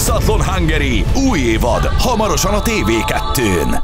Exatlon Hungary új évad, hamarosan a TV2-n.